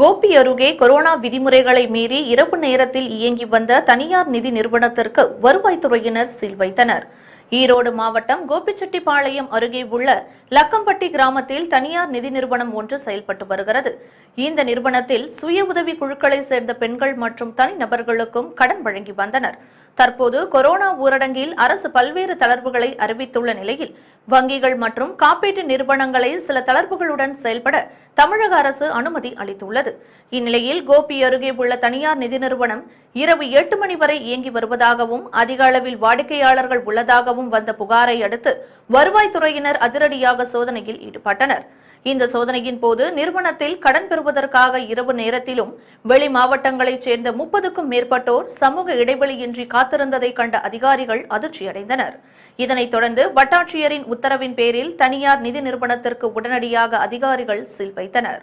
கோபி அருகே கொரோனா விதிமுறைகளை மீறி இரவு நேரத்தில் இயங்கி வந்த தனியார் நிதி நிறுவனத்திற்கு வருவாய்த்துறையினர் சீல் வைத்தனர். ஈரோடு மாவட்டம் கோபிச்செட்டிப்பாளையம் அருகே உள்ள லக்கம்பட்டி கிராமத்தில் தனியார் நிதி நிறுவனம் ஒன்று செயல்பட்டு வருகிறது. இந்த நிறுவனத்தில் சுய உதவி குழுக்களை சேர்ந்த பெண்கள் மற்றும் தனிநபர்களுக்கும் கடன் வழங்கி வந்தனர். தற்போது கொரோனா ஊரடங்கில் அரசு பல்வேறு தளர்வுகளை அறிவித்துள்ள நிலையில் வங்கிகள் மற்றும் காப்பீட்டு நிறுவனங்களை சில தளர்வுகளுடன் செயல்பட தமிழக அரசு அனுமதி அளித்துள்ளது. இந்நிலையில் கோபி அருகே உள்ள தனியார் நிதி நிறுவனம் இரவு எட்டு மணி வரை இயங்கி வருவதாகவும் அதிக அளவில் வாடிக்கையாளர்கள் உள்ளதாகவும் வந்த புகாரை அடுத்து வருவாய்த்துறையினர் அதிரடியாக சோதனையில் ஈடுபட்டனர். இந்த சோதனையின் போது நிறுவனத்தில் கடன் பெறுவதற்காக இரவு நேரத்திலும் வெளி மாவட்டங்களைச் சேர்ந்த முப்பதுக்கும் மேற்பட்டோர் சமூக இடைவெளியின்றி காத்திருந்ததை கண்ட அதிகாரிகள் அதிர்ச்சியடைந்தனர். இதனைத் தொடர்ந்து வட்டாட்சியரின் உத்தரவின் பேரில் தனியார் நிதி நிறுவனத்திற்கு உடனடியாக அதிகாரிகள் சீல் வைத்தனர்.